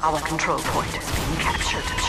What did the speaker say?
Our control point is being captured.